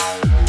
you